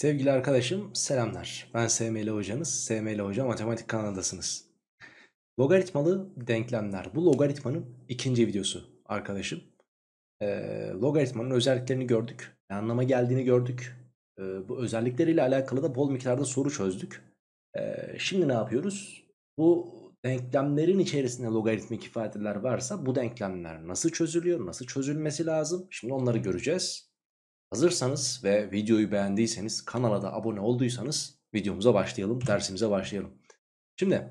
Sevgili arkadaşım selamlar. Ben SML hocanız. SML Hoca Matematik kanalındasınız. Logaritmalı denklemler. Bu logaritmanın ikinci videosu arkadaşım. Ee, logaritmanın özelliklerini gördük. Ne anlama geldiğini gördük. Ee, bu özellikleriyle alakalı da bol miktarda soru çözdük. Ee, şimdi ne yapıyoruz? Bu denklemlerin içerisinde logaritmik ifadeler varsa bu denklemler nasıl çözülüyor? Nasıl çözülmesi lazım? Şimdi onları göreceğiz. Hazırsanız ve videoyu beğendiyseniz kanala da abone olduysanız videomuza başlayalım, dersimize başlayalım. Şimdi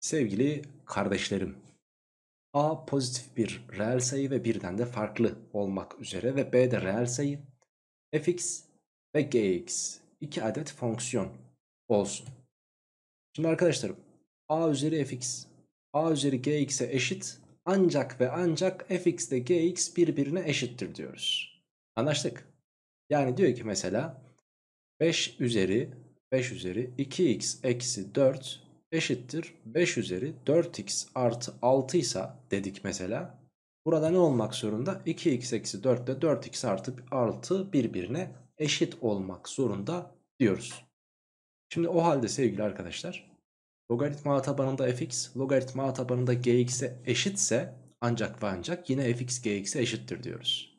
sevgili kardeşlerim A pozitif bir reel sayı ve birden de farklı olmak üzere ve B de reel sayı fx ve gx iki adet fonksiyon olsun. Şimdi arkadaşlarım a üzeri fx a üzeri gx'e eşit ancak ve ancak fx ile gx birbirine eşittir diyoruz. Anlaştık. Yani diyor ki mesela 5 üzeri 5 üzeri 2x eksi 4 eşittir 5 üzeri 4x artı 6 ise dedik mesela. Burada ne olmak zorunda? 2x eksi 4 ile 4x artı 6 birbirine eşit olmak zorunda diyoruz. Şimdi o halde sevgili arkadaşlar logaritma a tabanında fx logaritma a tabanında gx'e eşitse ancak ve ancak yine fx gx'e eşittir diyoruz.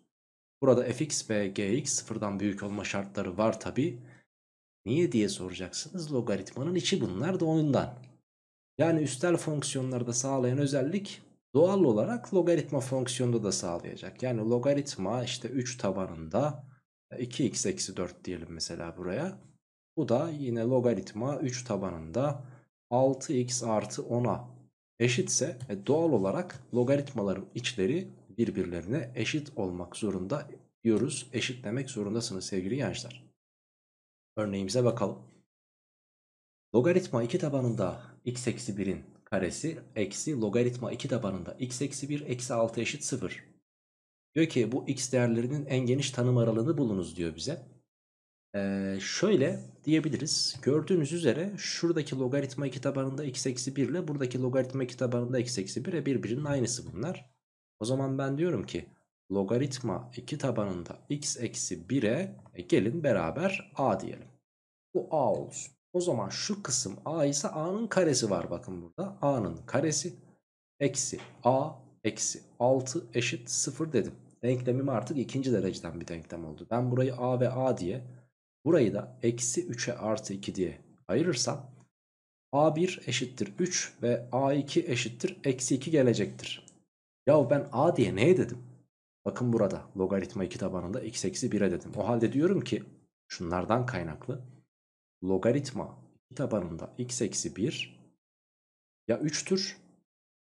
Burada fx ve gx sıfırdan büyük olma şartları var tabi. Niye diye soracaksınız. Logaritmanın içi bunlar da ondan. Yani üstel fonksiyonlarda sağlayan özellik doğal olarak logaritma fonksiyonunda da sağlayacak. Yani logaritma işte 3 tabanında 2x eksi 4 diyelim mesela buraya. Bu da yine logaritma 3 tabanında 6x artı 10'a eşitse e doğal olarak logaritmaların içleri birbirlerine eşit olmak zorunda diyoruz. Eşitlemek zorundasınız sevgili gençler. Örneğimize bakalım. Logaritma 2 tabanında x eksi 1'in karesi eksi logaritma 2 tabanında x eksi 1 eksi 6 eşit 0. Diyor ki bu x değerlerinin en geniş tanım aralığını bulunuz diyor bize. Ee, şöyle diyebiliriz. Gördüğünüz üzere şuradaki logaritma 2 tabanında x eksi 1 ile buradaki logaritma 2 tabanında x eksi 1 e birbirinin aynısı bunlar. O zaman ben diyorum ki logaritma 2 tabanında x eksi 1'e e, gelin beraber a diyelim. Bu a olsun. O zaman şu kısım a ise a'nın karesi var bakın burada. a'nın karesi eksi a eksi 6 eşit 0 dedim. Denklemim artık ikinci dereceden bir denklem oldu. Ben burayı a ve a diye burayı da eksi 3'e artı 2 diye ayırırsam a1 eşittir 3 ve a2 eşittir eksi 2 gelecektir. Ya ben a diye neye dedim? Bakın burada logaritma 2 tabanında x eksi 1'e dedim. O halde diyorum ki şunlardan kaynaklı logaritma 2 tabanında x eksi 1 ya 3'tür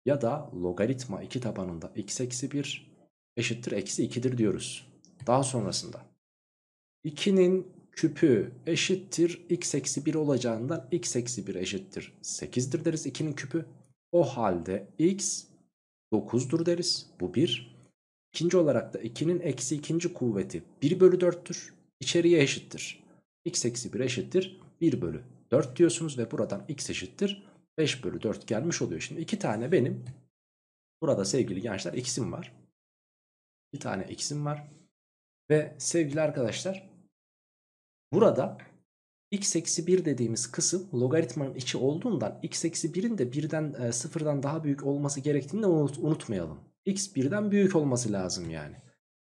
ya da logaritma 2 tabanında x eksi 1 eşittir eksi 2'dir diyoruz. Daha sonrasında 2'nin küpü eşittir x eksi 1 olacağından x eksi 1 eşittir 8'dir deriz 2'nin küpü. O halde x 9'dur deriz. Bu 1. İkinci olarak da 2'nin eksi ikinci kuvveti 1 bölü 4'tür. İçeriye eşittir. x eksi 1 eşittir 1 bölü 4 diyorsunuz ve buradan x eşittir 5 bölü 4 gelmiş oluyor. Şimdi iki tane benim burada sevgili gençler x'im var. Bir tane x'im var. Ve sevgili arkadaşlar burada x eksi 1 dediğimiz kısım logaritmanın içi olduğundan x eksi 1'in de birden e, sıfırdan daha büyük olması gerektiğini de unut, unutmayalım. x birden büyük olması lazım yani.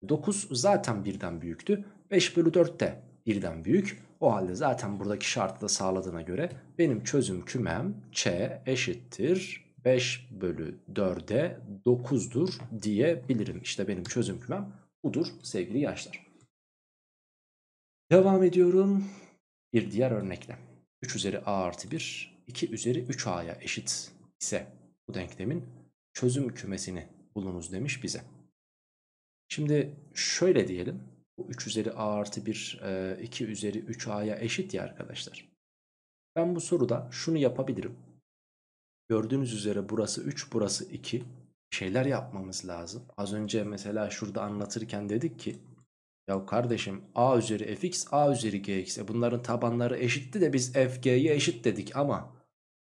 9 zaten birden büyüktü. 5 bölü 4 de birden büyük. O halde zaten buradaki şartı da sağladığına göre benim çözüm kümem ç eşittir 5 bölü 4'e 9'dur diyebilirim. İşte benim çözüm kümem budur sevgili yaşlar. Devam ediyorum. Bir diğer örnekle 3 üzeri a artı 1 2 üzeri 3a'ya eşit ise bu denklemin çözüm kümesini bulunuz demiş bize. Şimdi şöyle diyelim. Bu 3 üzeri a artı 1 2 üzeri 3a'ya eşit ya arkadaşlar. Ben bu soruda şunu yapabilirim. Gördüğünüz üzere burası 3 burası 2 şeyler yapmamız lazım. Az önce mesela şurada anlatırken dedik ki ya kardeşim a üzeri fx a üzeri gx e bunların tabanları eşitti de biz f g'ye eşit dedik ama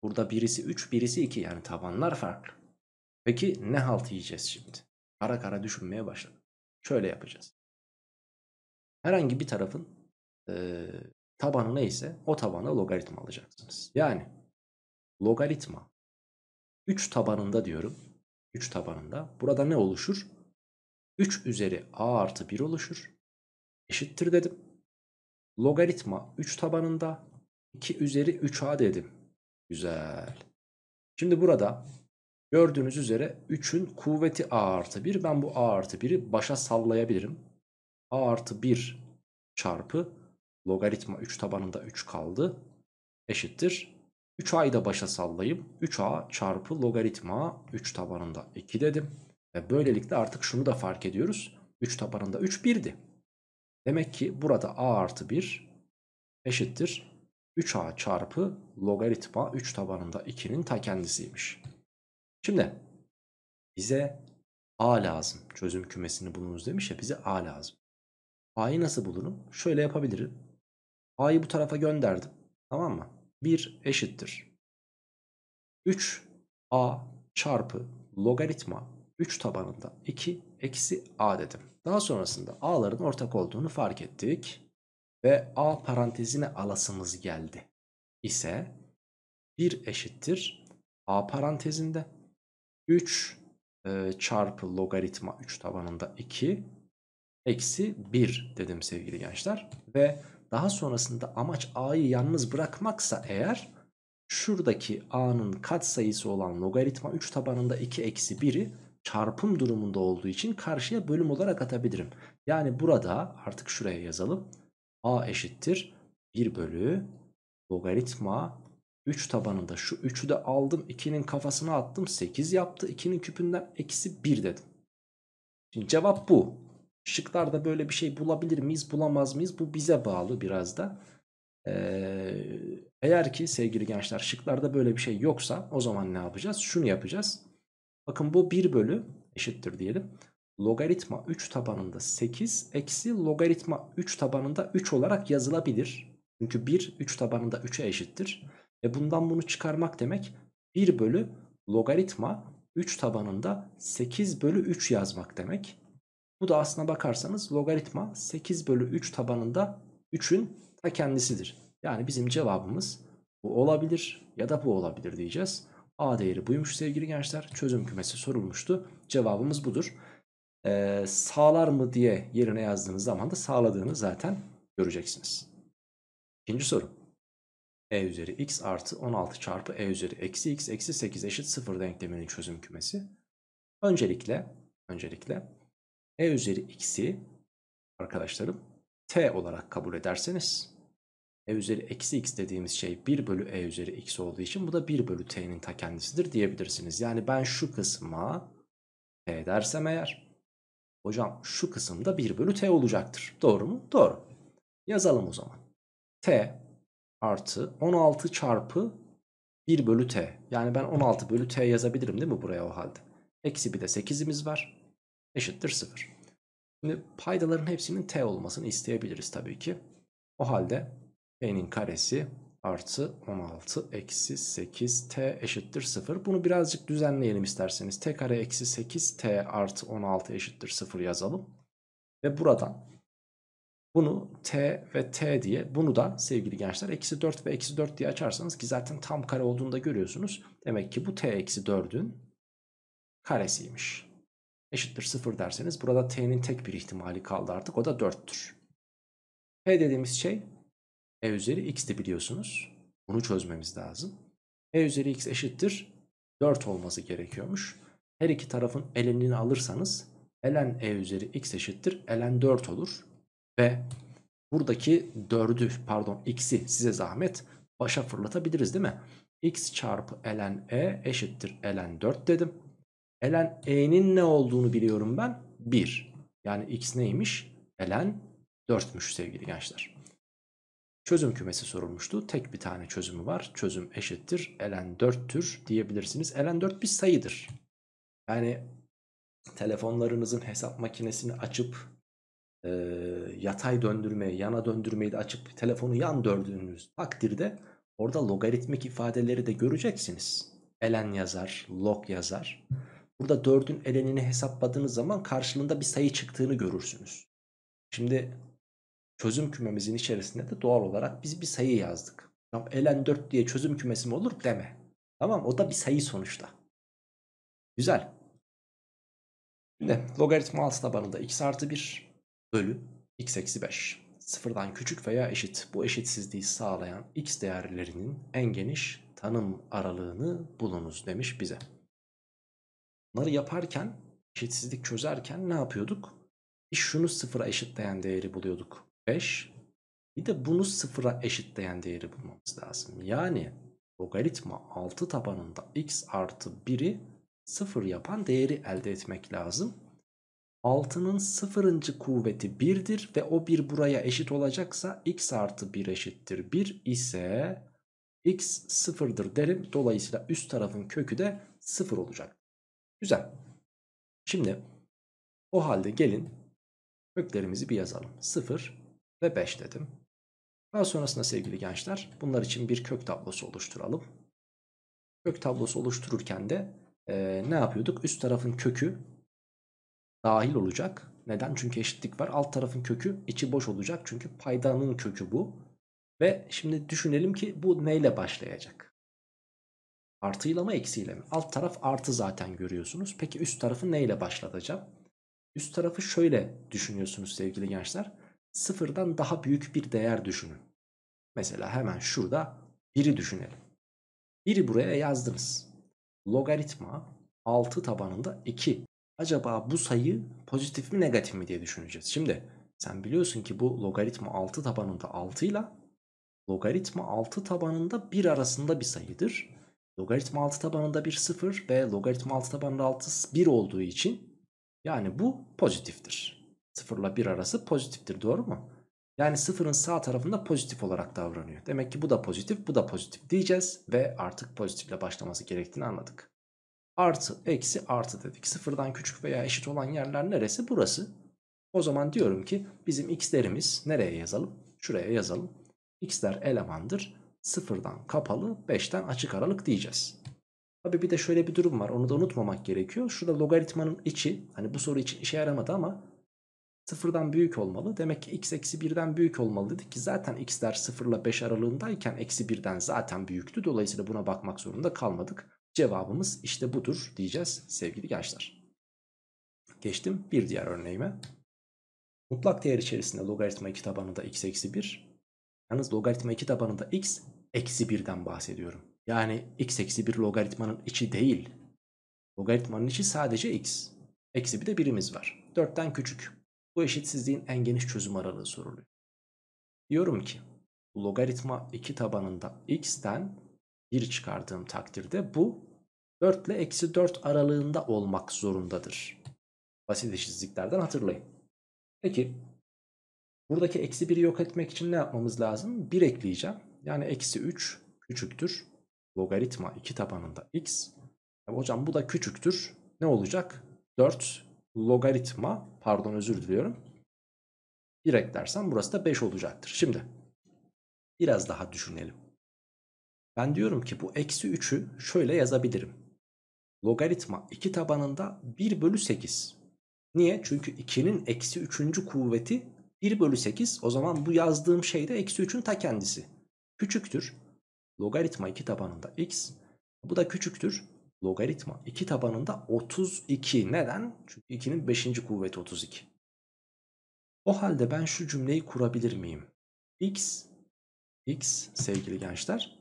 burada birisi 3 birisi 2 yani tabanlar farklı. Peki ne halt yiyeceğiz şimdi? Kara kara düşünmeye başladım. Şöyle yapacağız. Herhangi bir tarafın e, tabanı neyse o tabana logaritma alacaksınız. Yani logaritma 3 tabanında diyorum. 3 tabanında. Burada ne oluşur? 3 üzeri a artı 1 oluşur. Eşittir dedim. Logaritma 3 tabanında 2 üzeri 3a dedim. Güzel. Şimdi burada gördüğünüz üzere 3'ün kuvveti a artı 1. Ben bu a artı 1'i başa sallayabilirim. a artı 1 çarpı logaritma 3 tabanında 3 kaldı. Eşittir. 3a'yı da başa sallayayım. 3a çarpı logaritma 3 tabanında 2 dedim. Ve böylelikle artık şunu da fark ediyoruz. 3 tabanında 3 1'di. Demek ki burada a artı 1 eşittir 3a çarpı logaritma 3 tabanında 2'nin ta kendisiymiş. Şimdi bize a lazım. Çözüm kümesini bulunuz demiş ya bize a lazım. a'yı nasıl bulurum? Şöyle yapabilirim. a'yı bu tarafa gönderdim. Tamam mı? 1 eşittir. 3a çarpı logaritma 3 tabanında 2 eksi a dedim. Daha sonrasında a'ların ortak olduğunu fark ettik. Ve a parantezine alasımız geldi. ise 1 eşittir a parantezinde 3 e, çarpı logaritma 3 tabanında 2 eksi 1 dedim sevgili gençler. Ve daha sonrasında amaç a'yı yalnız bırakmaksa eğer şuradaki a'nın katsayısı olan logaritma 3 tabanında 2 eksi 1'i çarpım durumunda olduğu için karşıya bölüm olarak atabilirim. Yani burada artık şuraya yazalım. a eşittir 1 bölü logaritma 3 tabanında şu 3'ü de aldım 2'nin kafasına attım 8 yaptı 2'nin küpünden eksi 1 dedim. Şimdi cevap bu. Şıklarda böyle bir şey bulabilir miyiz bulamaz mıyız bu bize bağlı biraz da. Ee, eğer ki sevgili gençler şıklarda böyle bir şey yoksa o zaman ne yapacağız? Şunu yapacağız. Bakın bu 1 bölü eşittir diyelim. Logaritma 3 tabanında 8 eksi logaritma 3 tabanında 3 olarak yazılabilir. Çünkü 1 3 tabanında 3'e eşittir. E bundan bunu çıkarmak demek 1 bölü logaritma 3 tabanında 8 bölü 3 yazmak demek. Bu da aslına bakarsanız logaritma 8 bölü 3 tabanında 3'ün ta kendisidir. Yani bizim cevabımız bu olabilir ya da bu olabilir diyeceğiz. A değeri buymuş sevgili gençler. Çözüm kümesi sorulmuştu. Cevabımız budur. Ee, sağlar mı diye yerine yazdığınız zaman da sağladığını zaten göreceksiniz. İkinci soru. E üzeri x artı 16 çarpı e üzeri eksi x eksi 8 eşit 0 denkleminin çözüm kümesi. Öncelikle, öncelikle e üzeri x'i arkadaşlarım t olarak kabul ederseniz e üzeri eksi x dediğimiz şey 1 bölü e üzeri x olduğu için bu da 1 bölü t'nin ta kendisidir diyebilirsiniz. Yani ben şu kısma t dersem eğer hocam şu kısımda 1 bölü t olacaktır. Doğru mu? Doğru. Yazalım o zaman. t artı 16 çarpı 1 bölü t. Yani ben 16 bölü t yazabilirim değil mi buraya o halde? Eksi bir de 8'imiz var. Eşittir 0. Şimdi paydaların hepsinin t olmasını isteyebiliriz tabii ki. O halde t'nin karesi artı 16 eksi 8 t eşittir 0. Bunu birazcık düzenleyelim isterseniz. t kare eksi 8 t artı 16 eşittir 0 yazalım. Ve buradan bunu t ve t diye bunu da sevgili gençler eksi 4 ve eksi 4 diye açarsanız ki zaten tam kare olduğunu da görüyorsunuz. Demek ki bu t eksi 4'ün karesiymiş. Eşittir 0 derseniz burada t'nin tek bir ihtimali kaldı artık o da 4'tür. P dediğimiz şey e üzeri x'ti biliyorsunuz. Bunu çözmemiz lazım. E üzeri x eşittir 4 olması gerekiyormuş. Her iki tarafın elenini alırsanız ln e üzeri x eşittir ln 4 olur. Ve buradaki 4'ü pardon x'i size zahmet başa fırlatabiliriz değil mi? x çarpı ln e eşittir ln 4 dedim. ln e'nin ne olduğunu biliyorum ben? 1. Yani x neymiş? ln 4'müş sevgili gençler. Çözüm kümesi sorulmuştu. Tek bir tane çözümü var. Çözüm eşittir ln 4'tür diyebilirsiniz. ln 4 bir sayıdır. Yani telefonlarınızın hesap makinesini açıp e, yatay döndürmeyi, yana döndürmeyi de açıp telefonu yan döndüğünüz takdirde orada logaritmik ifadeleri de göreceksiniz. Elen yazar, log yazar. Burada 4'ün elenini hesapladığınız zaman karşılığında bir sayı çıktığını görürsünüz. Şimdi çözüm kümemizin içerisinde de doğal olarak biz bir sayı yazdık. Tamam, ln 4 diye çözüm kümesi mi olur deme. Tamam o da bir sayı sonuçta. Güzel. Şimdi logaritma alt tabanında x artı 1 bölü x eksi 5. Sıfırdan küçük veya eşit bu eşitsizliği sağlayan x değerlerinin en geniş tanım aralığını bulunuz demiş bize. Bunları yaparken eşitsizlik çözerken ne yapıyorduk? Şunu sıfıra eşitleyen değeri buluyorduk. 5. Bir de bunu sıfıra eşitleyen değeri bulmamız lazım. Yani logaritma 6 tabanında x artı 1'i sıfır yapan değeri elde etmek lazım. 6'nın sıfırıncı kuvveti 1'dir ve o 1 buraya eşit olacaksa x artı 1 eşittir 1 ise x sıfırdır derim. Dolayısıyla üst tarafın kökü de sıfır olacak. Güzel. Şimdi o halde gelin köklerimizi bir yazalım. 0 ve 5 dedim. Daha sonrasında sevgili gençler bunlar için bir kök tablosu oluşturalım. Kök tablosu oluştururken de e, ne yapıyorduk? Üst tarafın kökü dahil olacak. Neden? Çünkü eşitlik var. Alt tarafın kökü içi boş olacak. Çünkü paydanın kökü bu. Ve şimdi düşünelim ki bu neyle başlayacak? Artıyla mı eksiyle mi? Alt taraf artı zaten görüyorsunuz. Peki üst tarafı neyle başlatacağım? Üst tarafı şöyle düşünüyorsunuz sevgili gençler. Sıfırdan daha büyük bir değer düşünün. Mesela hemen şurada biri düşünelim. Biri buraya yazdınız. Logaritma 6 tabanında 2. Acaba bu sayı pozitif mi negatif mi diye düşüneceğiz. Şimdi sen biliyorsun ki bu logaritma 6 tabanında 6 ile logaritma 6 tabanında 1 arasında bir sayıdır. Logaritma 6 tabanında 1 0 ve logaritma 6 tabanında 6 1 olduğu için yani bu pozitiftir. 0 ile 1 arası pozitiftir doğru mu? Yani sıfırın sağ tarafında pozitif olarak davranıyor. Demek ki bu da pozitif bu da pozitif diyeceğiz ve artık pozitifle başlaması gerektiğini anladık. Artı eksi artı dedik. Sıfırdan küçük veya eşit olan yerler neresi? Burası. O zaman diyorum ki bizim x'lerimiz nereye yazalım? Şuraya yazalım. x'ler elemandır. Sıfırdan kapalı 5'ten açık aralık diyeceğiz. Tabi bir de şöyle bir durum var onu da unutmamak gerekiyor. Şurada logaritmanın içi hani bu soru için işe yaramadı ama sıfırdan büyük olmalı. Demek ki x eksi 1'den büyük olmalı dedik ki zaten x'ler 0 ile 5 aralığındayken eksi 1'den zaten büyüktü. Dolayısıyla buna bakmak zorunda kalmadık. Cevabımız işte budur diyeceğiz sevgili gençler. Geçtim bir diğer örneğime. Mutlak değer içerisinde logaritma 2 tabanında x eksi 1. Yalnız logaritma 2 tabanında x eksi 1'den bahsediyorum. Yani x eksi 1 logaritmanın içi değil. Logaritmanın içi sadece x. Eksi bir de birimiz var. 4'ten küçük. Bu eşitsizliğin en geniş çözüm aralığı soruluyor. Diyorum ki logaritma 2 tabanında x'ten 1 çıkardığım takdirde bu 4 ile eksi 4 aralığında olmak zorundadır. Basit eşitsizliklerden hatırlayın. Peki buradaki eksi 1'i yok etmek için ne yapmamız lazım? 1 ekleyeceğim. Yani eksi 3 küçüktür. Logaritma 2 tabanında x. Ya hocam bu da küçüktür. Ne olacak? 4 logaritma pardon özür diliyorum. 1 eklersem burası da 5 olacaktır. Şimdi biraz daha düşünelim. Ben diyorum ki bu eksi 3'ü şöyle yazabilirim. Logaritma 2 tabanında 1 bölü 8. Niye? Çünkü 2'nin eksi 3. kuvveti 1 bölü 8. O zaman bu yazdığım şey de eksi 3'ün ta kendisi. Küçüktür. Logaritma 2 tabanında x. Bu da küçüktür. Logaritma 2 tabanında 32. Neden? Çünkü 2'nin 5. kuvveti 32. O halde ben şu cümleyi kurabilir miyim? x, x sevgili gençler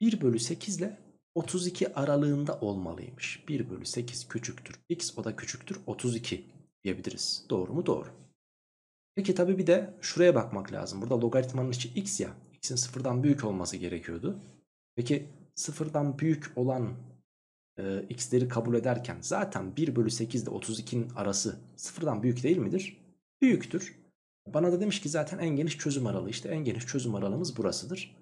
1 bölü 8 ile 32 aralığında olmalıymış. 1 bölü 8 küçüktür x o da küçüktür 32 diyebiliriz. Doğru mu? Doğru. Peki tabi bir de şuraya bakmak lazım. Burada logaritmanın içi x ya. x'in sıfırdan büyük olması gerekiyordu. Peki sıfırdan büyük olan e, x'leri kabul ederken zaten 1 bölü 8 ile 32'nin arası sıfırdan büyük değil midir? Büyüktür. Bana da demiş ki zaten en geniş çözüm aralığı işte en geniş çözüm aralığımız burasıdır.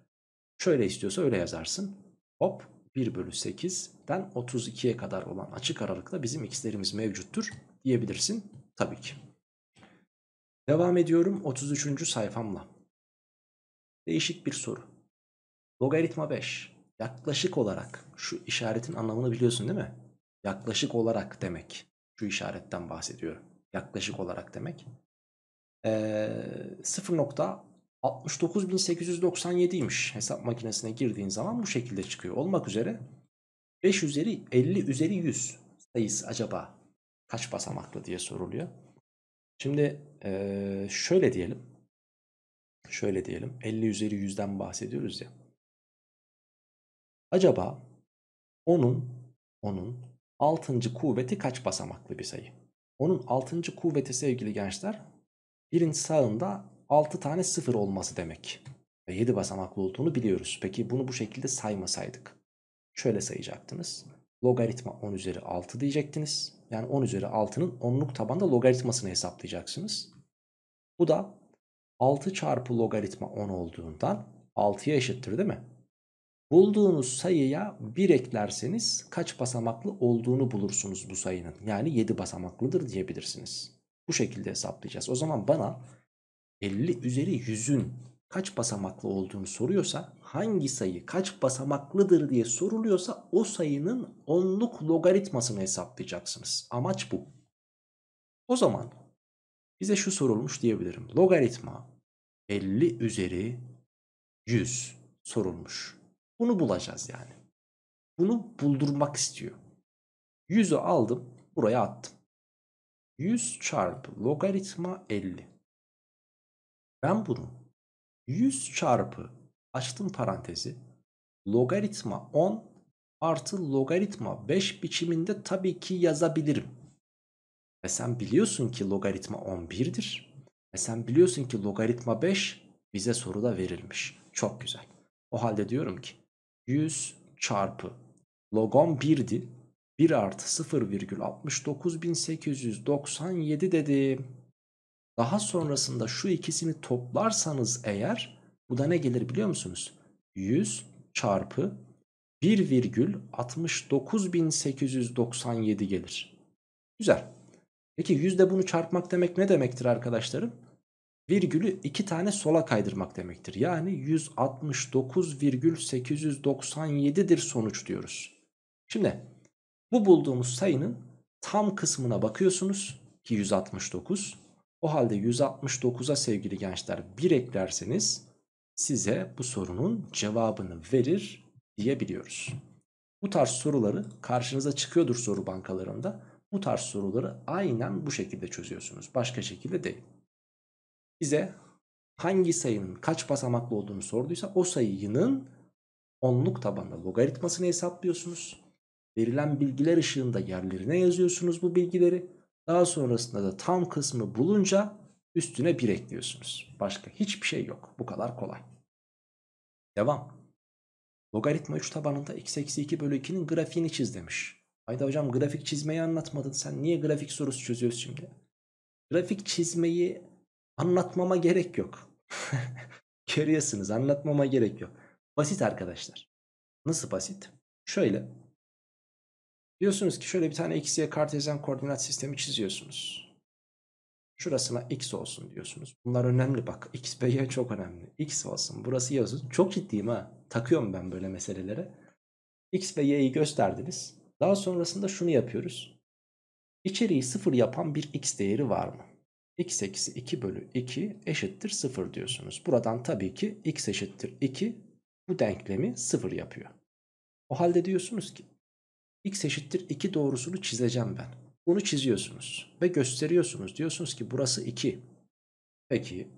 Şöyle istiyorsa öyle yazarsın. Hop 1 bölü 8'den 32'ye kadar olan açık aralıkta bizim x'lerimiz mevcuttur diyebilirsin tabii ki. Devam ediyorum 33. sayfamla. Değişik bir soru. Logaritma 5. Yaklaşık olarak şu işaretin anlamını biliyorsun değil mi? Yaklaşık olarak demek. Şu işaretten bahsediyorum. Yaklaşık olarak demek. Ee, 0.69897'ymiş hesap makinesine girdiğin zaman bu şekilde çıkıyor. Olmak üzere 5 üzeri 50 üzeri 100 sayısı acaba kaç basamaklı diye soruluyor. Şimdi ee, şöyle diyelim. Şöyle diyelim 50 üzeri 100'den bahsediyoruz ya. Acaba onun onun 6. kuvveti kaç basamaklı bir sayı? Onun 6. kuvveti sevgili gençler birin sağında 6 tane 0 olması demek. Ve 7 basamaklı olduğunu biliyoruz. Peki bunu bu şekilde saymasaydık. Şöyle sayacaktınız. Logaritma 10 üzeri 6 diyecektiniz. Yani 10 üzeri 6'nın 10'luk tabanda logaritmasını hesaplayacaksınız. Bu da 6 çarpı logaritma 10 olduğundan 6'ya eşittir değil mi? Bulduğunuz sayıya 1 eklerseniz kaç basamaklı olduğunu bulursunuz bu sayının. Yani 7 basamaklıdır diyebilirsiniz. Bu şekilde hesaplayacağız. O zaman bana 50 üzeri 100'ün kaç basamaklı olduğunu soruyorsa hangi sayı kaç basamaklıdır diye soruluyorsa o sayının onluk logaritmasını hesaplayacaksınız. Amaç bu. O zaman bize şu sorulmuş diyebilirim. Logaritma 50 üzeri 100 sorulmuş. Bunu bulacağız yani. Bunu buldurmak istiyor. 100'ü aldım buraya attım. 100 çarpı logaritma 50. Ben bunu 100 çarpı açtım parantezi logaritma 10 artı logaritma 5 biçiminde tabii ki yazabilirim. Ve sen biliyorsun ki logaritma 11'dir. Ve sen biliyorsun ki logaritma 5 bize soruda verilmiş. Çok güzel. O halde diyorum ki 100 çarpı logon 1'di. 1 artı 0,69897 dedim. Daha sonrasında şu ikisini toplarsanız eğer bu da ne gelir biliyor musunuz? 100 çarpı 1,69897 gelir. Güzel. Peki yüzde bunu çarpmak demek ne demektir arkadaşlarım? Virgülü iki tane sola kaydırmak demektir. Yani 169,897'dir sonuç diyoruz. Şimdi bu bulduğumuz sayının tam kısmına bakıyorsunuz ki 169. O halde 169'a sevgili gençler 1 eklerseniz size bu sorunun cevabını verir diyebiliyoruz. Bu tarz soruları karşınıza çıkıyordur soru bankalarında. Bu tarz soruları aynen bu şekilde çözüyorsunuz. Başka şekilde değil. Bize hangi sayının kaç basamaklı olduğunu sorduysa o sayının onluk tabanda logaritmasını hesaplıyorsunuz. Verilen bilgiler ışığında yerlerine yazıyorsunuz bu bilgileri. Daha sonrasında da tam kısmı bulunca üstüne 1 ekliyorsunuz. Başka hiçbir şey yok. Bu kadar kolay. Devam. Logaritma 3 tabanında x eksi 2 bölü 2'nin grafiğini çiz demiş. Hayda hocam grafik çizmeyi anlatmadın. Sen niye grafik sorusu çözüyorsun şimdi? Grafik çizmeyi anlatmama gerek yok. Görüyorsunuz anlatmama gerek yok. Basit arkadaşlar. Nasıl basit? Şöyle. Diyorsunuz ki şöyle bir tane x'ye kartezyen koordinat sistemi çiziyorsunuz. Şurasına x olsun diyorsunuz. Bunlar önemli bak. X ve y çok önemli. X olsun. Burası y olsun. Çok ciddiyim ha. Takıyorum ben böyle meselelere. X ve y'yi gösterdiniz. Daha sonrasında şunu yapıyoruz. İçeriği sıfır yapan bir x değeri var mı? X eksi 2 bölü 2 eşittir 0 diyorsunuz. Buradan tabii ki x eşittir 2 bu denklemi 0 yapıyor. O halde diyorsunuz ki x eşittir 2 doğrusunu çizeceğim ben. Bunu çiziyorsunuz ve gösteriyorsunuz. Diyorsunuz ki burası 2. Peki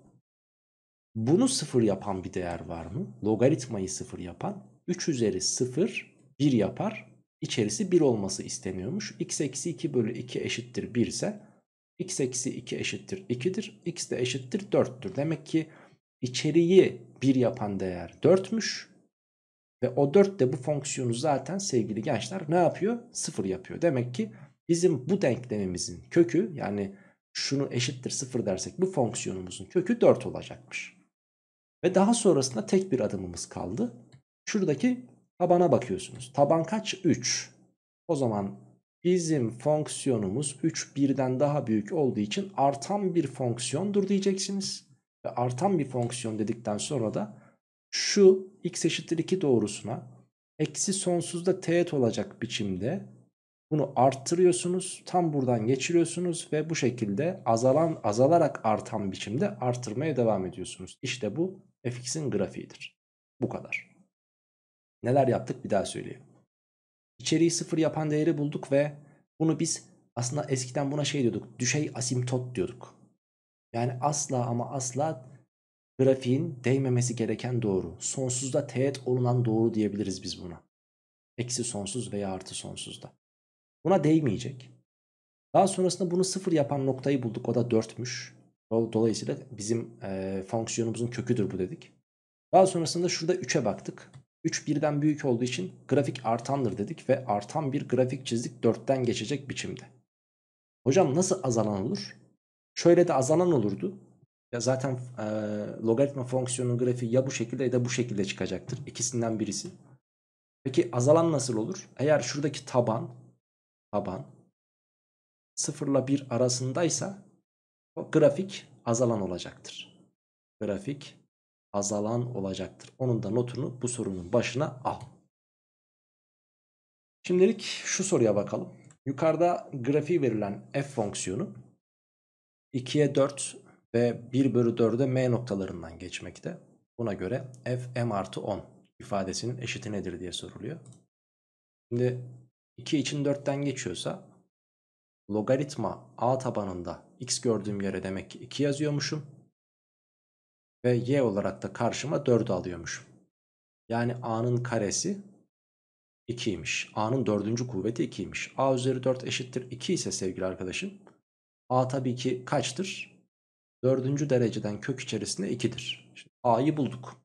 bunu 0 yapan bir değer var mı? Logaritmayı 0 yapan 3 üzeri 0 1 yapar. İçerisi 1 olması isteniyormuş. x eksi 2 bölü 2 eşittir 1 ise x eksi 2 eşittir 2'dir. x de eşittir 4'tür. Demek ki içeriği 1 yapan değer 4'müş. Ve o 4 de bu fonksiyonu zaten sevgili gençler ne yapıyor? 0 yapıyor. Demek ki bizim bu denklemimizin kökü yani şunu eşittir 0 dersek bu fonksiyonumuzun kökü 4 olacakmış. Ve daha sonrasında tek bir adımımız kaldı. Şuradaki tabana bakıyorsunuz. Taban kaç? 3. O zaman bizim fonksiyonumuz 3 birden daha büyük olduğu için artan bir fonksiyondur diyeceksiniz. Ve artan bir fonksiyon dedikten sonra da şu x eşittir 2 doğrusuna eksi sonsuzda teğet olacak biçimde Bunu arttırıyorsunuz. Tam buradan geçiriyorsunuz ve bu şekilde azalan azalarak artan biçimde artırmaya devam ediyorsunuz. İşte bu fx'in grafiğidir. Bu kadar. Neler yaptık bir daha söyleyeyim. İçeriği sıfır yapan değeri bulduk ve bunu biz aslında eskiden buna şey diyorduk. Düşey asimtot diyorduk. Yani asla ama asla grafiğin değmemesi gereken doğru. Sonsuzda teğet olunan doğru diyebiliriz biz buna. Eksi sonsuz veya artı sonsuzda. Buna değmeyecek. Daha sonrasında bunu sıfır yapan noktayı bulduk. O da 4'müş. Dolayısıyla bizim e, fonksiyonumuzun köküdür bu dedik. Daha sonrasında şurada 3'e baktık. 3 birden büyük olduğu için grafik artandır dedik ve artan bir grafik çizdik 4'ten geçecek biçimde. Hocam nasıl azalan olur? Şöyle de azalan olurdu. Ya zaten e, logaritma fonksiyonunun grafiği ya bu şekilde ya da bu şekilde çıkacaktır. İkisinden birisi. Peki azalan nasıl olur? Eğer şuradaki taban taban 0 ile 1 arasındaysa o grafik azalan olacaktır. Grafik azalan olacaktır. Onun da notunu bu sorunun başına al. Şimdilik şu soruya bakalım. Yukarıda grafiği verilen f fonksiyonu 2'ye 4 ve 1 bölü 4'e m noktalarından geçmekte. Buna göre f m artı 10 ifadesinin eşiti nedir diye soruluyor. Şimdi 2 için 4'ten geçiyorsa logaritma a tabanında x gördüğüm yere demek ki 2 yazıyormuşum. Ve y olarak da karşıma 4'ü alıyormuşum. Yani a'nın karesi 2'ymiş. a'nın dördüncü kuvveti 2'ymiş. a üzeri 4 eşittir 2 ise sevgili arkadaşım. a tabii ki kaçtır? Dördüncü dereceden kök içerisinde 2'dir. a'yı bulduk.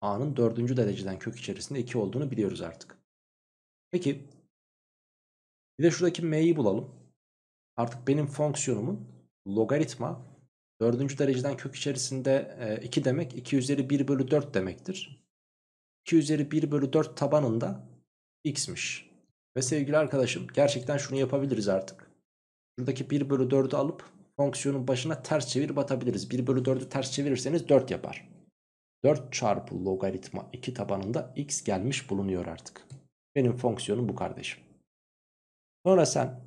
a'nın dördüncü dereceden kök içerisinde 2 olduğunu biliyoruz artık. Peki bir de şuradaki m'yi bulalım. Artık benim fonksiyonumun logaritma 4. dereceden kök içerisinde 2 e, demek 2 üzeri 1 bölü 4 demektir. 2 üzeri 1 bölü 4 tabanında x'miş. Ve sevgili arkadaşım gerçekten şunu yapabiliriz artık. Şuradaki 1 bölü 4'ü alıp fonksiyonun başına ters çevirip atabiliriz. 1 bölü 4'ü ters çevirirseniz 4 yapar. 4 çarpı logaritma 2 tabanında x gelmiş bulunuyor artık. Benim fonksiyonum bu kardeşim. Sonra sen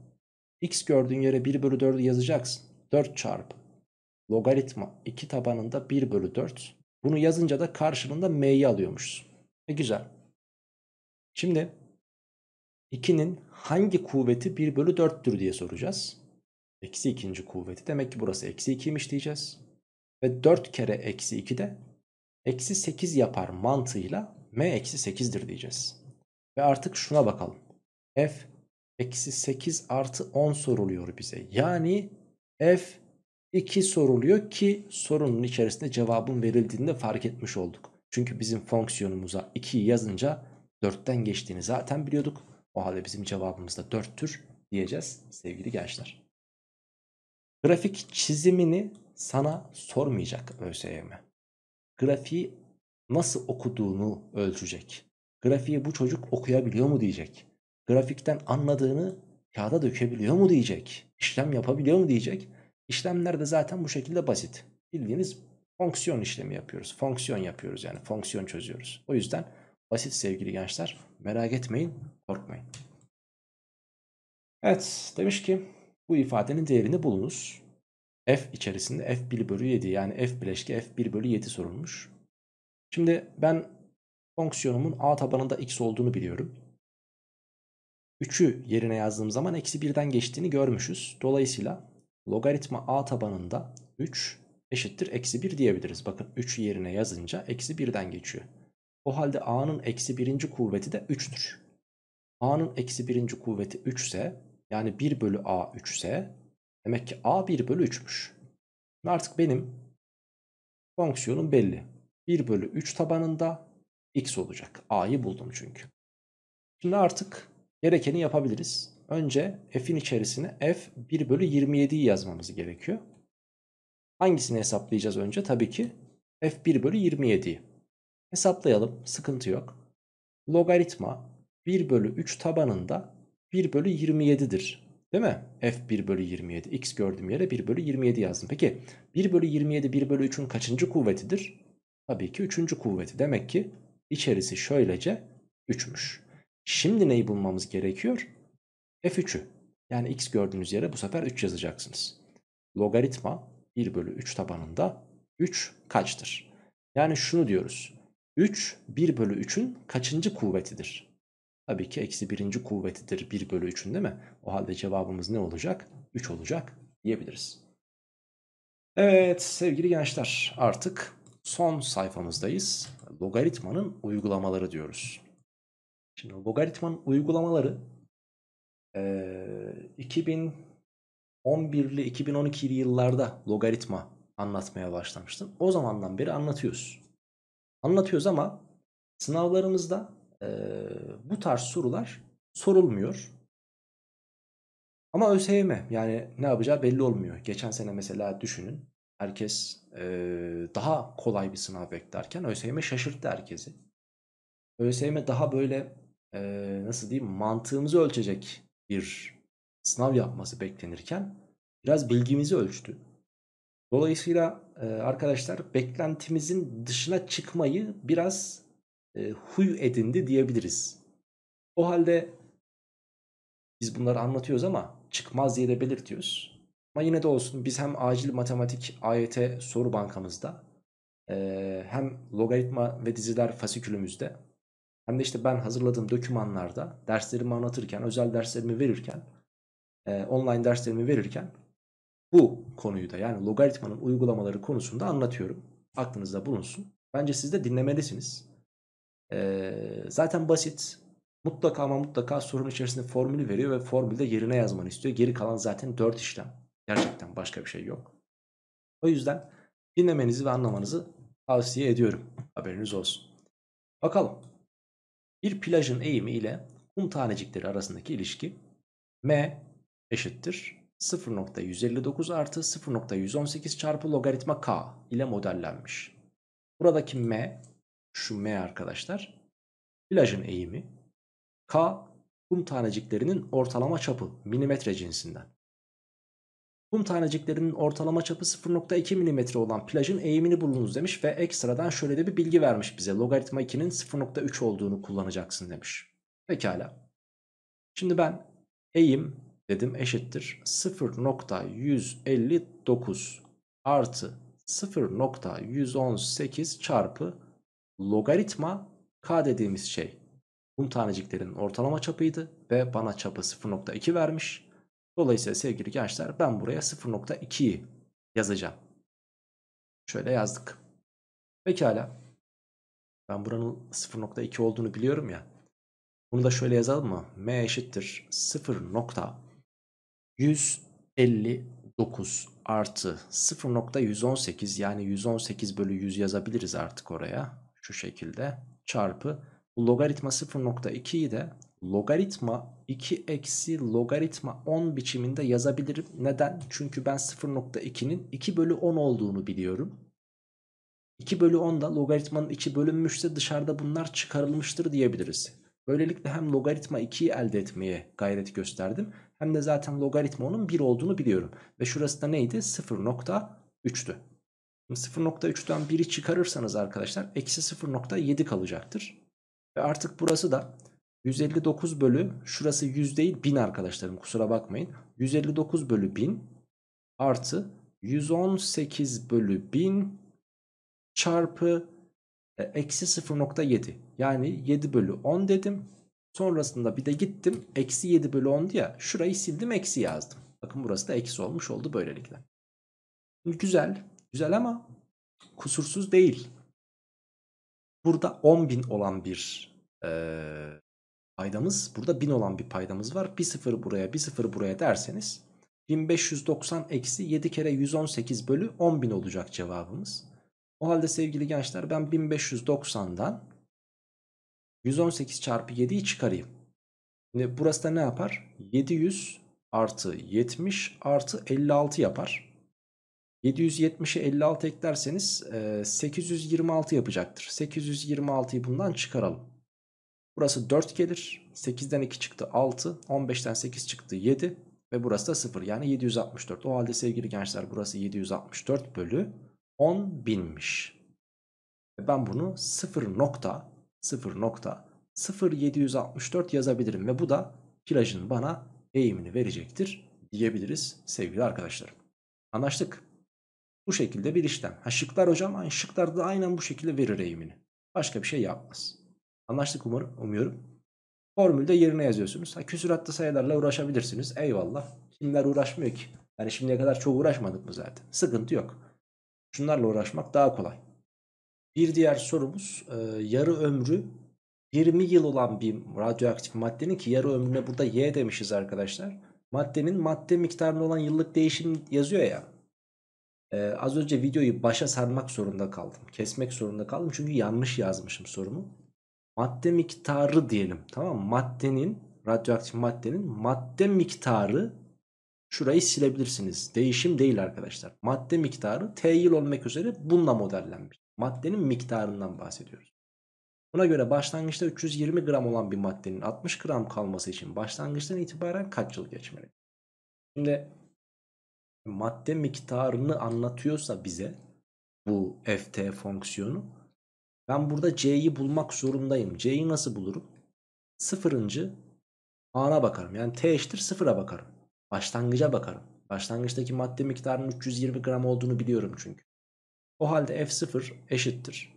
x gördüğün yere 1 bölü 4'ü yazacaksın. 4 çarpı logaritma 2 tabanında 1 bölü 4. Bunu yazınca da karşılığında m'yi alıyormuşsun. E güzel. Şimdi 2'nin hangi kuvveti 1 bölü 4'tür diye soracağız. Eksi ikinci kuvveti. Demek ki burası eksi 2'ymiş diyeceğiz. Ve 4 kere eksi 2 de eksi 8 yapar mantığıyla m eksi 8'dir diyeceğiz. Ve artık şuna bakalım. f eksi 8 artı 10 soruluyor bize. Yani f 2 soruluyor ki sorunun içerisinde cevabın verildiğini de fark etmiş olduk. Çünkü bizim fonksiyonumuza 2'yi yazınca 4'ten geçtiğini zaten biliyorduk. O halde bizim cevabımız da 4'tür diyeceğiz sevgili gençler. Grafik çizimini sana sormayacak ÖSYM. Grafiği nasıl okuduğunu ölçecek. Grafiği bu çocuk okuyabiliyor mu diyecek. Grafikten anladığını kağıda dökebiliyor mu diyecek. İşlem yapabiliyor mu diyecek. İşlemler de zaten bu şekilde basit. Bildiğiniz fonksiyon işlemi yapıyoruz. Fonksiyon yapıyoruz yani fonksiyon çözüyoruz. O yüzden basit sevgili gençler. Merak etmeyin, korkmayın. Evet demiş ki bu ifadenin değerini bulunuz. F içerisinde F1 bölü 7 yani F bileşki F1 bölü 7 sorulmuş. Şimdi ben fonksiyonumun A tabanında x olduğunu biliyorum. 3'ü yerine yazdığım zaman eksi 1'den geçtiğini görmüşüz. Dolayısıyla logaritma a tabanında 3 eşittir eksi 1 diyebiliriz. Bakın 3 yerine yazınca eksi 1'den geçiyor. O halde a'nın eksi birinci kuvveti de 3'tür. a'nın eksi birinci kuvveti 3 ise yani 1 bölü a 3 ise demek ki a 1 bölü 3'müş. Artık benim fonksiyonum belli. 1 bölü 3 tabanında x olacak. a'yı buldum çünkü. Şimdi artık gerekeni yapabiliriz. Önce f'in içerisine f 1 bölü 27'yi yazmamız gerekiyor. Hangisini hesaplayacağız önce? Tabii ki f 1 bölü 27'yi. Hesaplayalım sıkıntı yok. Logaritma 1 bölü 3 tabanında 1 bölü 27'dir. Değil mi? f 1 bölü 27. x gördüğüm yere 1 bölü 27 yazdım. Peki 1 bölü 27 1 bölü 3'ün kaçıncı kuvvetidir? Tabii ki 3. kuvveti. Demek ki içerisi şöylece 3'müş. Şimdi neyi bulmamız gerekiyor? F3'ü. Yani x gördüğünüz yere bu sefer 3 yazacaksınız. Logaritma 1 bölü 3 tabanında 3 kaçtır? Yani şunu diyoruz. 3 1 bölü 3'ün kaçıncı kuvvetidir? Tabii ki eksi birinci kuvvetidir 1 bölü 3'ün değil mi? O halde cevabımız ne olacak? 3 olacak diyebiliriz. Evet sevgili gençler artık son sayfamızdayız. Logaritmanın uygulamaları diyoruz. Şimdi logaritmanın uygulamaları 2011'li 2012'li yıllarda logaritma anlatmaya başlamıştım. O zamandan beri anlatıyoruz. Anlatıyoruz ama sınavlarımızda e, bu tarz sorular sorulmuyor. Ama ÖSYM yani ne yapacağı belli olmuyor. Geçen sene mesela düşünün. Herkes e, daha kolay bir sınav beklerken ÖSYM şaşırttı herkesi. ÖSYM daha böyle e, nasıl diyeyim mantığımızı ölçecek bir sınav yapması beklenirken biraz bilgimizi ölçtü. Dolayısıyla e, arkadaşlar beklentimizin dışına çıkmayı biraz e, huy edindi diyebiliriz. O halde biz bunları anlatıyoruz ama çıkmaz diye de belirtiyoruz. Ama yine de olsun biz hem acil matematik AYT soru bankamızda e, hem logaritma ve diziler fasikülümüzde hem de işte ben hazırladığım dokümanlarda derslerimi anlatırken, özel derslerimi verirken, e, online derslerimi verirken bu konuyu da yani logaritmanın uygulamaları konusunda anlatıyorum. Aklınızda bulunsun. Bence siz de dinlemelisiniz. Ee, zaten basit. Mutlaka ama mutlaka sorun içerisinde formülü veriyor ve formülde yerine yazmanı istiyor. Geri kalan zaten 4 işlem. Gerçekten başka bir şey yok. O yüzden dinlemenizi ve anlamanızı tavsiye ediyorum. Haberiniz olsun. Bakalım. Bir plajın eğimi ile kum tanecikleri arasındaki ilişki M eşittir 0.159 artı 0.118 çarpı logaritma k ile modellenmiş. Buradaki m, şu m arkadaşlar, plajın eğimi, k kum taneciklerinin ortalama çapı milimetre cinsinden. Kum taneciklerinin ortalama çapı 0.2 mm olan plajın eğimini bulunuz demiş ve ekstradan şöyle de bir bilgi vermiş bize. Logaritma 2'nin 0.3 olduğunu kullanacaksın demiş. Pekala. Şimdi ben eğim dedim eşittir 0.159 artı 0.118 çarpı logaritma k dediğimiz şey kum taneciklerin ortalama çapıydı ve bana çapı 0.2 vermiş. Dolayısıyla sevgili gençler ben buraya 0.2'yi yazacağım. Şöyle yazdık. Pekala. Ben buranın 0.2 olduğunu biliyorum ya. Bunu da şöyle yazalım mı? M eşittir 0. 159 artı 0.118 yani 118 bölü 100 yazabiliriz artık oraya. Şu şekilde çarpı logaritma 0.2'yi de logaritma 2 eksi logaritma 10 biçiminde yazabilirim. Neden? Çünkü ben 0.2'nin 2 bölü 10 olduğunu biliyorum. 2 bölü 10 da logaritmanın 2 bölünmüşse dışarıda bunlar çıkarılmıştır diyebiliriz. Böylelikle hem logaritma 2'yi elde etmeye gayret gösterdim hem de zaten logaritma onun 1 olduğunu biliyorum. Ve şurası da neydi? 0.3'tü. 0.3'ten 1'i çıkarırsanız arkadaşlar eksi 0.7 kalacaktır. Ve artık burası da 159 bölü şurası 100 değil 1000 arkadaşlarım kusura bakmayın. 159 bölü 1000 artı 118 bölü 1000 çarpı e, eksi 0.7 yani 7 bölü 10 dedim. Sonrasında bir de gittim eksi 7 bölü 10 diye şurayı sildim eksi yazdım. Bakın burası da eksi olmuş oldu böylelikle. Güzel. Güzel ama kusursuz değil. Burada 10.000 olan bir e, paydamız. Burada 1000 olan bir paydamız var. Bir sıfır buraya bir sıfır buraya derseniz 1590 eksi 7 kere 118 bölü 10.000 olacak cevabımız. O halde sevgili gençler ben 1590'dan 118 çarpı 7'yi çıkarayım. Şimdi burası da ne yapar? 700 artı 70 artı 56 yapar. 770'e 56 eklerseniz 826 yapacaktır. 826'yı bundan çıkaralım. Burası 4 gelir. 8'den 2 çıktı 6. 15'ten 8 çıktı 7. Ve burası da 0 yani 764. O halde sevgili gençler burası 764 bölü 10 binmiş. Ben bunu 0 0.0764 yazabilirim ve bu da plajın bana eğimini verecektir diyebiliriz sevgili arkadaşlarım. Anlaştık. Bu şekilde bir işlem. Ha şıklar hocam şıklar da aynen bu şekilde verir eğimini. Başka bir şey yapmaz. Anlaştık umarım, umuyorum. Formülde yerine yazıyorsunuz. Ha, küsuratlı sayılarla uğraşabilirsiniz. Eyvallah. Kimler uğraşmıyor ki? Yani şimdiye kadar çok uğraşmadık mı zaten? Sıkıntı yok. Şunlarla uğraşmak daha kolay. Bir diğer sorumuz e, yarı ömrü 20 yıl olan bir radyoaktif maddenin ki yarı ömrüne burada Y demişiz arkadaşlar. Maddenin madde miktarında olan yıllık değişim yazıyor ya. E, az önce videoyu başa sarmak zorunda kaldım. Kesmek zorunda kaldım çünkü yanlış yazmışım sorumu. Madde miktarı diyelim tamam mı? Maddenin radyoaktif maddenin madde miktarı şurayı silebilirsiniz. Değişim değil arkadaşlar. Madde miktarı T olmak üzere bununla modellenmiş. Maddenin miktarından bahsediyoruz. Buna göre başlangıçta 320 gram olan bir maddenin 60 gram kalması için başlangıçtan itibaren kaç yıl geçmeli? Şimdi madde miktarını anlatıyorsa bize bu ft fonksiyonu ben burada c'yi bulmak zorundayım. c'yi nasıl bulurum? Sıfırıncı ana bakarım. Yani t eşittir sıfıra bakarım. Başlangıca bakarım. Başlangıçtaki madde miktarının 320 gram olduğunu biliyorum çünkü. O halde f0 eşittir.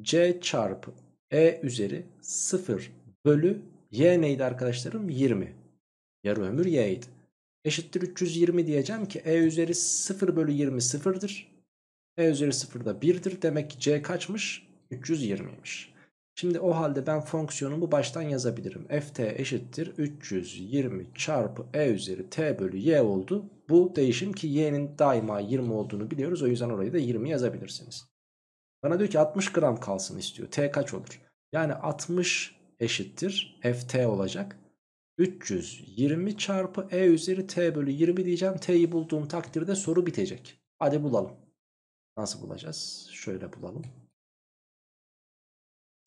c çarpı e üzeri 0 bölü y neydi arkadaşlarım? 20. Yarı ömür y'ydi. Eşittir 320 diyeceğim ki e üzeri 0 bölü 20 sıfırdır. E üzeri 0 da 1'dir. Demek ki c kaçmış? 320'ymiş. Şimdi o halde ben fonksiyonumu baştan yazabilirim. ft eşittir 320 çarpı e üzeri t bölü y oldu. Bu değişim ki y'nin daima 20 olduğunu biliyoruz. O yüzden orayı da 20 yazabilirsiniz. Bana diyor ki 60 gram kalsın istiyor. T kaç olur? Yani 60 eşittir ft olacak. 320 çarpı e üzeri t bölü 20 diyeceğim. T'yi bulduğum takdirde soru bitecek. Hadi bulalım. Nasıl bulacağız? Şöyle bulalım.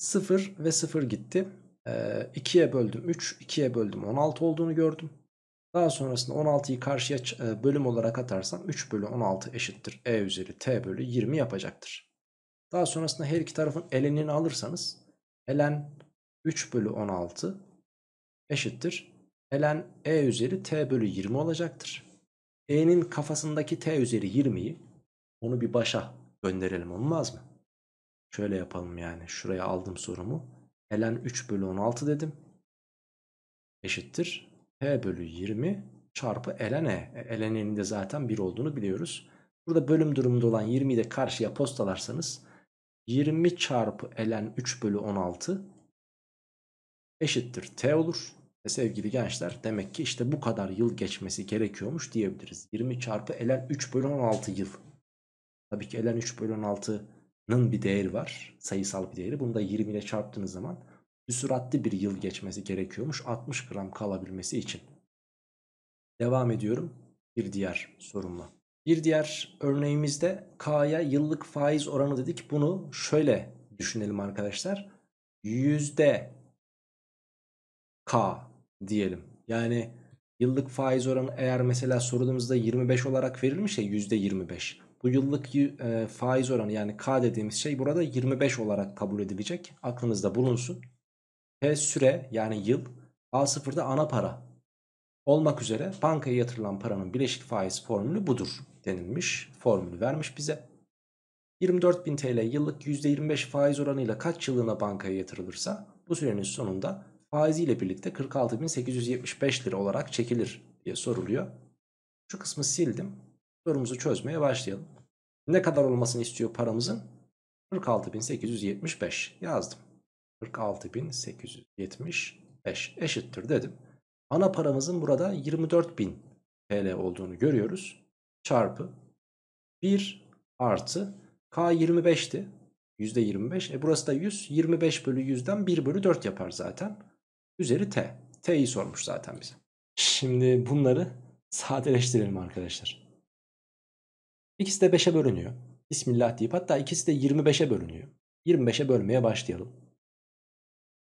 0 ve 0 gitti. Ee, 2'ye böldüm 3, 2'ye böldüm 16 olduğunu gördüm. Daha sonrasında 16'yı karşıya e, bölüm olarak atarsam 3 bölü 16 eşittir e üzeri t bölü 20 yapacaktır. Daha sonrasında her iki tarafın elenini alırsanız elen 3 bölü 16 eşittir. elen e üzeri t bölü 20 olacaktır. E'nin kafasındaki t üzeri 20'yi onu bir başa gönderelim olmaz mı? Şöyle yapalım yani. Şuraya aldım sorumu. Elen 3 bölü 16 dedim. Eşittir. P bölü 20 çarpı elen E. Elen de zaten 1 olduğunu biliyoruz. Burada bölüm durumunda olan 20'yi de karşıya postalarsanız 20 çarpı elen 3 bölü 16 eşittir T olur. Ve sevgili gençler demek ki işte bu kadar yıl geçmesi gerekiyormuş diyebiliriz. 20 çarpı elen 3 bölü 16 yıl. Tabii ki elen 3 bölü 16 bir değeri var. Sayısal bir değeri. Bunu da 20 ile çarptığınız zaman süratli bir yıl geçmesi gerekiyormuş 60 gram kalabilmesi için. Devam ediyorum bir diğer sorumla. Bir diğer örneğimizde K'ya yıllık faiz oranı dedik. Bunu şöyle düşünelim arkadaşlar. Yüzde K diyelim. Yani yıllık faiz oranı eğer mesela sorumuzda 25 olarak verilmiş ya yüzde 25. Bu yıllık e, faiz oranı yani K dediğimiz şey burada 25 olarak kabul edilecek. Aklınızda bulunsun. P süre yani yıl A0'da ana para olmak üzere bankaya yatırılan paranın bileşik faiz formülü budur denilmiş. Formülü vermiş bize. 24.000 TL yıllık %25 faiz oranıyla kaç yılına bankaya yatırılırsa bu sürenin sonunda faiziyle birlikte 46.875 lira olarak çekilir diye soruluyor. Şu kısmı sildim. Sorumuzu çözmeye başlayalım. Ne kadar olmasını istiyor paramızın? 46.875 yazdım. 46.875 eşittir dedim. Ana paramızın burada 24.000 TL olduğunu görüyoruz. Çarpı 1 artı K 25'ti. %25. E burası da 100. 25 bölü 100'den 1 bölü 4 yapar zaten. Üzeri T. T'yi sormuş zaten bize. Şimdi bunları sadeleştirelim arkadaşlar. İkisi de 5'e bölünüyor. Bismillah deyip hatta ikisi de 25'e bölünüyor. 25'e bölmeye başlayalım.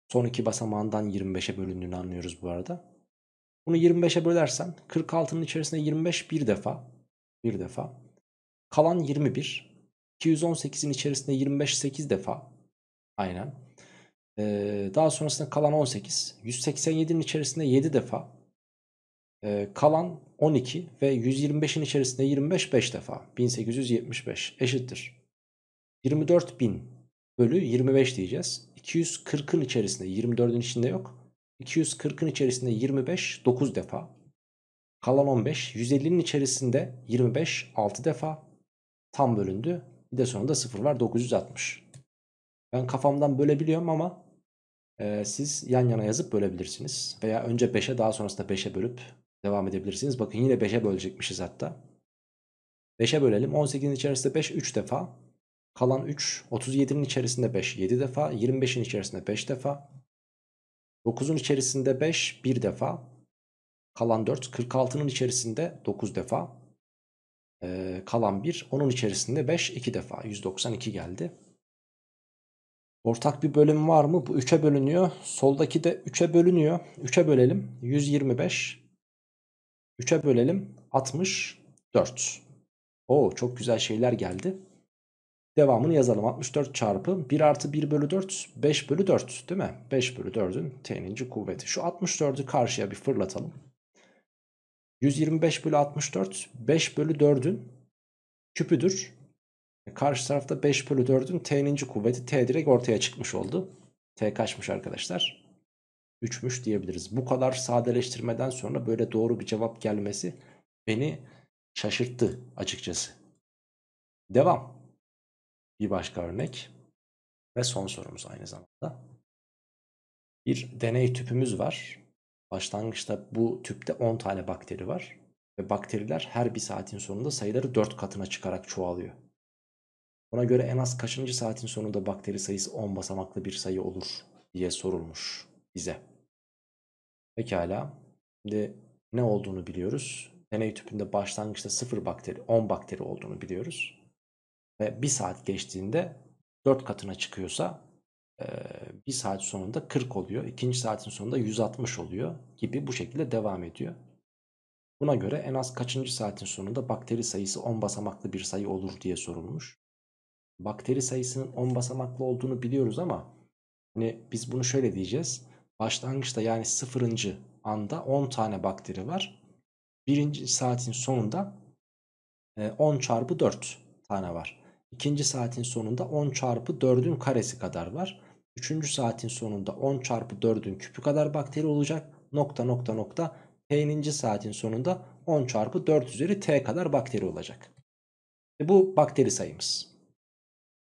Son iki basamağından 25'e bölündüğünü anlıyoruz bu arada. Bunu 25'e bölersem 46'nın içerisinde 25 bir defa. Bir defa. Kalan 21. 218'in içerisinde 25 8 defa. Aynen. Ee, daha sonrasında kalan 18. 187'nin içerisinde 7 defa. Ee, kalan 12 ve 125'in içerisinde 25 5 defa. 1875 eşittir. 24.000 bölü 25 diyeceğiz. 240'ın içerisinde 24'ün içinde yok. 240'ın içerisinde 25 9 defa. Kalan 15. 150'nin içerisinde 25 6 defa. Tam bölündü. Bir de sonunda 0 var 960. Ben kafamdan bölebiliyorum ama e, siz yan yana yazıp bölebilirsiniz. Veya önce 5'e daha sonrasında 5'e bölüp devam edebilirsiniz. Bakın yine 5'e bölecekmişiz hatta. 5'e bölelim. 18'in içerisinde 5 3 defa. Kalan 3. 37'nin içerisinde 5 7 defa. 25'in içerisinde 5 defa. 9'un içerisinde 5 1 defa. Kalan 4. 46'nın içerisinde 9 defa. Ee, kalan 1. Onun içerisinde 5 2 defa. 192 geldi. Ortak bir bölüm var mı? Bu 3'e bölünüyor. Soldaki de 3'e bölünüyor. 3'e bölelim. 125. 3'e bölelim. 64. Oo çok güzel şeyler geldi. Devamını yazalım. 64 çarpı 1 artı 1 bölü 4 5 bölü 4 değil mi? 5 bölü 4'ün t'ninci kuvveti. Şu 64'ü karşıya bir fırlatalım. 125 bölü 64 5 bölü 4'ün küpüdür. E, karşı tarafta 5 bölü 4'ün t'ninci kuvveti t direkt ortaya çıkmış oldu. T kaçmış arkadaşlar? 3'müş diyebiliriz. Bu kadar sadeleştirmeden sonra böyle doğru bir cevap gelmesi beni şaşırttı açıkçası. Devam. Bir başka örnek ve son sorumuz aynı zamanda. Bir deney tüpümüz var. Başlangıçta bu tüpte 10 tane bakteri var. Ve bakteriler her bir saatin sonunda sayıları 4 katına çıkarak çoğalıyor. Buna göre en az kaçıncı saatin sonunda bakteri sayısı 10 basamaklı bir sayı olur diye sorulmuş bize. Pekala. Şimdi ne olduğunu biliyoruz. Deney tüpünde başlangıçta 0 bakteri 10 bakteri olduğunu biliyoruz. Ve 1 saat geçtiğinde 4 katına çıkıyorsa bir saat sonunda 40 oluyor. ikinci saatin sonunda 160 oluyor gibi bu şekilde devam ediyor. Buna göre en az kaçıncı saatin sonunda bakteri sayısı 10 basamaklı bir sayı olur diye sorulmuş. Bakteri sayısının 10 basamaklı olduğunu biliyoruz ama hani biz bunu şöyle diyeceğiz. Başlangıçta yani sıfırıncı anda 10 tane bakteri var. Birinci saatin sonunda 10 çarpı 4 tane var. İkinci saatin sonunda 10 çarpı 4'ün karesi kadar var. Üçüncü saatin sonunda 10 çarpı 4'ün küpü kadar bakteri olacak. Nokta nokta nokta. T'ninci saatin sonunda 10 çarpı 4 üzeri T kadar bakteri olacak. Ve bu bakteri sayımız.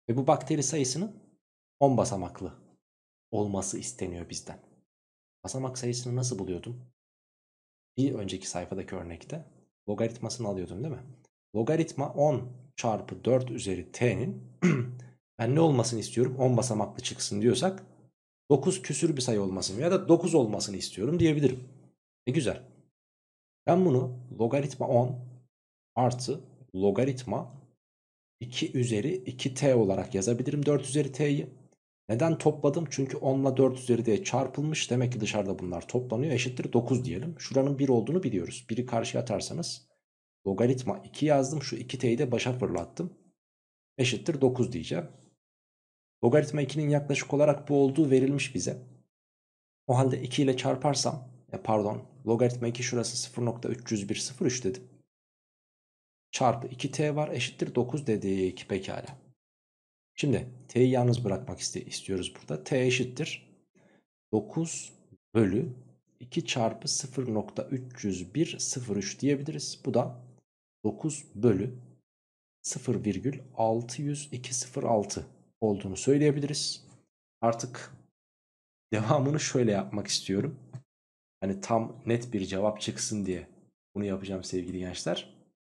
Ve bu bakteri sayısının 10 basamaklı olması isteniyor bizden. Basamak sayısını nasıl buluyordum? Bir önceki sayfadaki örnekte logaritmasını alıyordum değil mi? Logaritma 10 çarpı 4 üzeri t'nin ben ne olmasını istiyorum? 10 basamaklı çıksın diyorsak 9 küsür bir sayı olmasını ya da 9 olmasını istiyorum diyebilirim. E güzel. Ben bunu logaritma 10 artı logaritma 2 üzeri 2t olarak yazabilirim 4 üzeri t'yi. Neden topladım? Çünkü 10 ile 4 üzeri d çarpılmış. Demek ki dışarıda bunlar toplanıyor. Eşittir 9 diyelim. Şuranın 1 olduğunu biliyoruz. 1'i karşıya atarsanız logaritma 2 yazdım. Şu 2t'yi de başa fırlattım. Eşittir 9 diyeceğim. Logaritma 2'nin yaklaşık olarak bu olduğu verilmiş bize. O halde 2 ile çarparsam ya pardon logaritma 2 şurası 0.30103 dedim. Çarpı 2t var eşittir 9 dedik pekala. Şimdi t'yi yalnız bırakmak istiyoruz burada. t eşittir 9 bölü 2 çarpı 0.30103 diyebiliriz. Bu da 9 bölü 0,6206 olduğunu söyleyebiliriz. Artık devamını şöyle yapmak istiyorum. Hani tam net bir cevap çıksın diye bunu yapacağım sevgili gençler.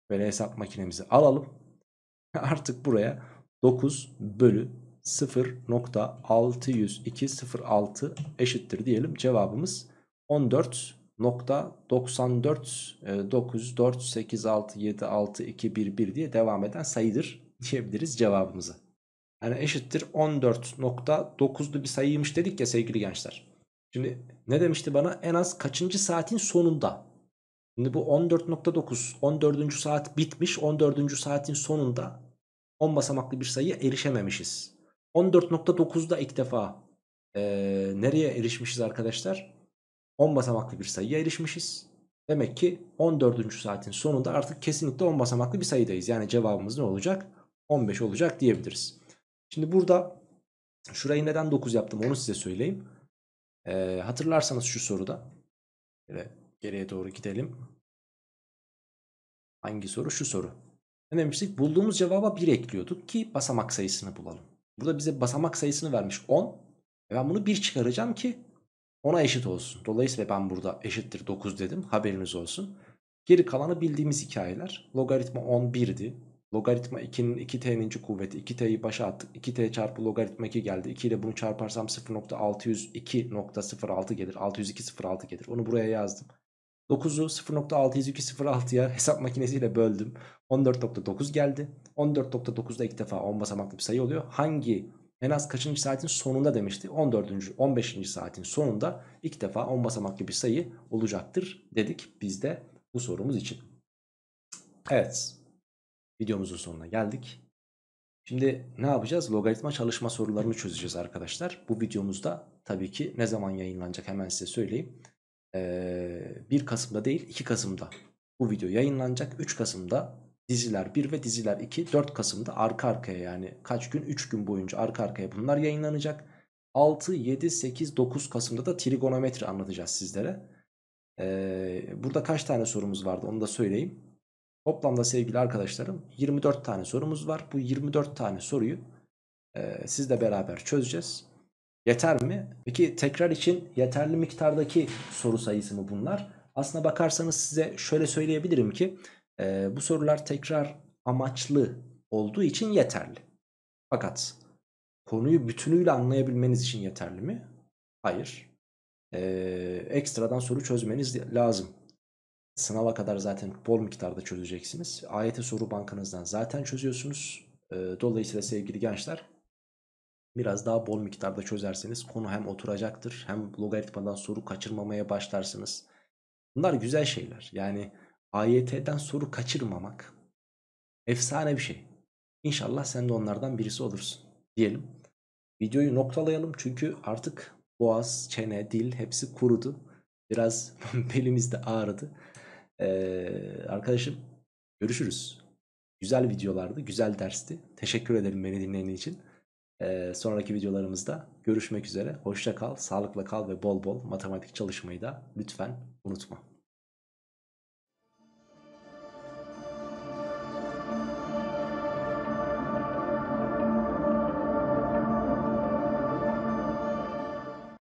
Böyle hesap makinemizi alalım. Artık buraya 9 bölü 0.60206 eşittir diyelim. Cevabımız 14 nokta 94 9 4 8 6 7 6 2 1 1 diye devam eden sayıdır diyebiliriz cevabımızı. Yani eşittir 14.9'lu bir sayıymış dedik ya sevgili gençler. Şimdi ne demişti bana? En az kaçıncı saatin sonunda? Şimdi bu 14.9 14. saat bitmiş 14. saatin sonunda 10 basamaklı bir sayıya erişememişiz. 14.9'da ilk defa ee, nereye erişmişiz arkadaşlar? 10 basamaklı bir sayıya erişmişiz. Demek ki 14. saatin sonunda artık kesinlikle 10 basamaklı bir sayıdayız. Yani cevabımız ne olacak? 15 olacak diyebiliriz. Şimdi burada şurayı neden 9 yaptım onu size söyleyeyim. Ee, hatırlarsanız şu soruda Böyle geriye doğru gidelim. Hangi soru? Şu soru. Ne demiştik? Bulduğumuz cevaba 1 ekliyorduk ki basamak sayısını bulalım. Burada bize basamak sayısını vermiş 10. Ben bunu 1 çıkaracağım ki 10'a eşit olsun. Dolayısıyla ben burada eşittir 9 dedim. Haberiniz olsun. Geri kalanı bildiğimiz hikayeler. Logaritma 11'di. Logaritma 2'nin 2t'nin kuvveti. 2t'yi başa attık. 2t çarpı logaritma 2 geldi. 2 ile bunu çarparsam 0.602.06 gelir. 602.06 gelir. Onu buraya yazdım. 9'u 0.602.06'ya hesap makinesiyle böldüm. 14.9 geldi. 14.9'da ilk defa 10 basamaklı bir sayı oluyor. Hangi en az kaçıncı saatin sonunda demişti. 14. 15. saatin sonunda ilk defa 10 basamaklı bir sayı olacaktır dedik biz de bu sorumuz için. Evet. Videomuzun sonuna geldik. Şimdi ne yapacağız? Logaritma çalışma sorularını çözeceğiz arkadaşlar. Bu videomuzda tabii ki ne zaman yayınlanacak hemen size söyleyeyim. Ee, 1 Kasım'da değil 2 Kasım'da bu video yayınlanacak. 3 Kasım'da diziler 1 ve diziler 2 4 Kasım'da arka arkaya yani kaç gün 3 gün boyunca arka arkaya bunlar yayınlanacak. 6, 7, 8, 9 Kasım'da da trigonometri anlatacağız sizlere. Ee, burada kaç tane sorumuz vardı onu da söyleyeyim. Toplamda sevgili arkadaşlarım 24 tane sorumuz var. Bu 24 tane soruyu e, sizle beraber çözeceğiz. Yeter mi? Peki tekrar için yeterli miktardaki soru sayısı mı bunlar? Aslına bakarsanız size şöyle söyleyebilirim ki e, bu sorular tekrar amaçlı olduğu için yeterli. Fakat konuyu bütünüyle anlayabilmeniz için yeterli mi? Hayır. E, ekstradan soru çözmeniz lazım. Sınava kadar zaten bol miktarda çözeceksiniz. AYT soru bankanızdan zaten çözüyorsunuz. E, dolayısıyla sevgili gençler biraz daha bol miktarda çözerseniz konu hem oturacaktır hem logaritmadan soru kaçırmamaya başlarsınız. Bunlar güzel şeyler. Yani AYT'den soru kaçırmamak efsane bir şey. İnşallah sen de onlardan birisi olursun diyelim. Videoyu noktalayalım çünkü artık boğaz, çene, dil hepsi kurudu. Biraz belimiz de ağrıdı. Ee, arkadaşım görüşürüz. Güzel videolardı, güzel dersti. Teşekkür ederim beni dinlediğin için. Ee, sonraki videolarımızda görüşmek üzere. Hoşça kal, sağlıkla kal ve bol bol matematik çalışmayı da lütfen unutma.